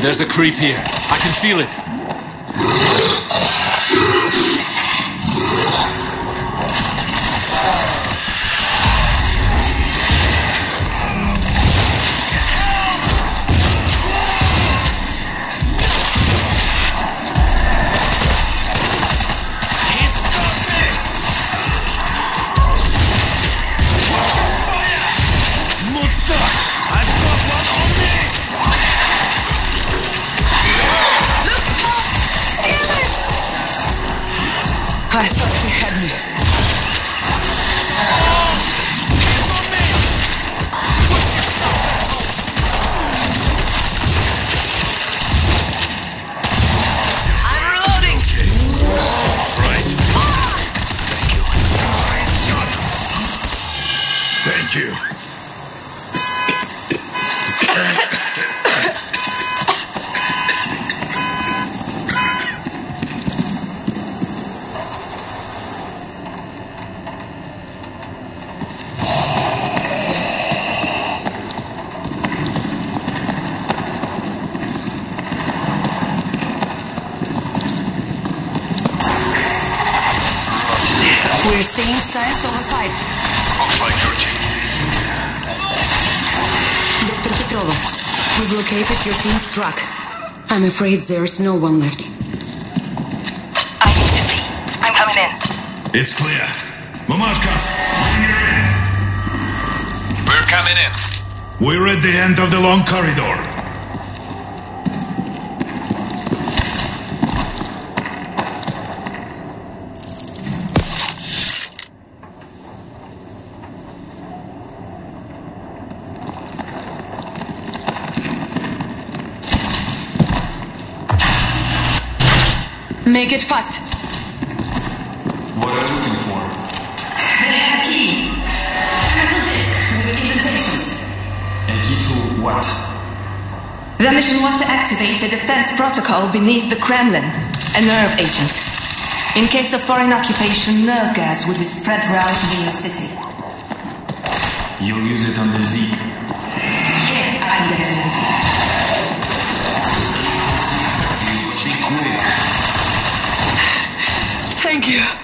There's a creep here. I can feel it. We're seeing signs of a fight. I'll fight your team. Dr. Petrova, we've located your team's truck. I'm afraid there's no one left. I need to see. I'm coming in. It's clear. Mamashkas, bring her in. We're coming in. We're at the end of the long corridor. Make it fast! What are you looking for? They had a key. Metal disc with indentations. A key to what? The mission was to activate a defense protocol beneath the Kremlin, a nerve agent. In case of foreign occupation, nerve gas would be spread throughout the inner city. You'll use it on the Zeke. If I can get to it. Be quick. Thank you.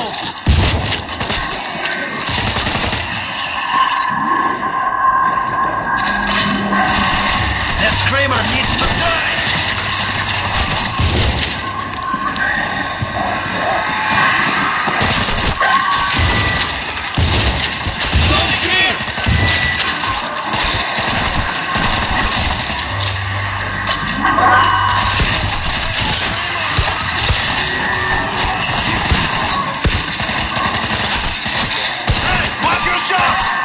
Shots, Watch your shots!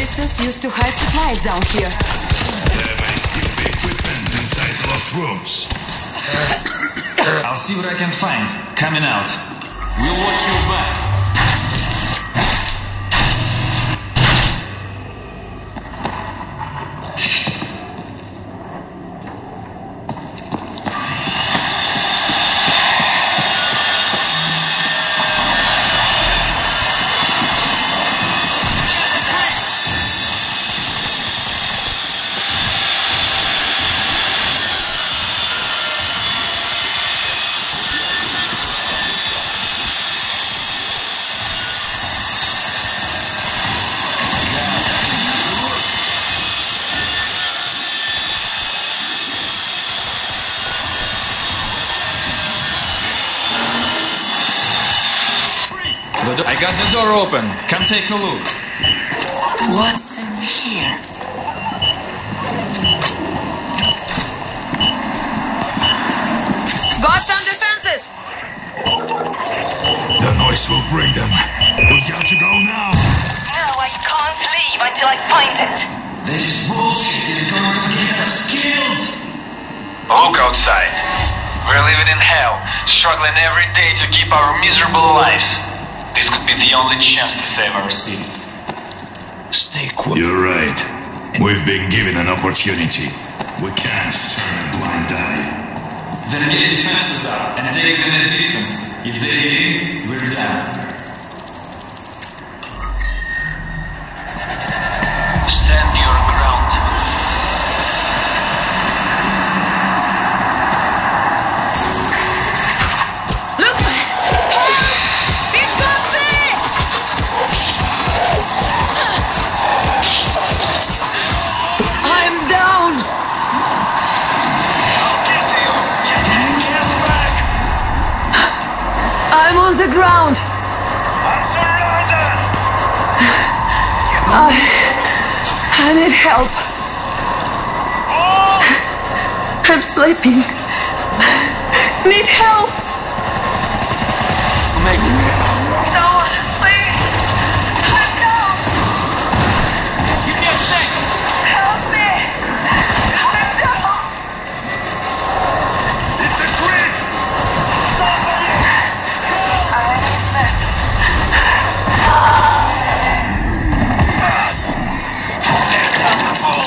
Defenses used to hide supplies down here. There may still be equipment inside locked rooms. I'll see what I can find. Coming out. We'll watch your back. Got the door open. Come take a look. What's in here? Got some defenses! The noise will bring them. We've got to go now. No, I can't leave until I find it. This bullshit is going to get us killed. Look outside. We're living in hell, struggling every day to keep our miserable lives. This could be the only chance to save our city. Stay quiet. You're right. We've been given an opportunity. We can't turn a blind eye. Then get defenses up and take them at distance. If they get in, we're down. On the ground! I... I need help. I'm sleeping. Need help!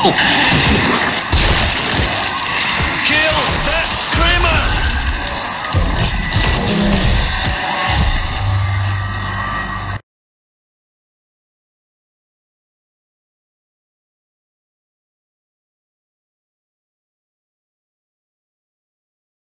I'm